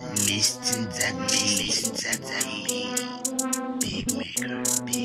Listen to me, listen to me. Big maker, big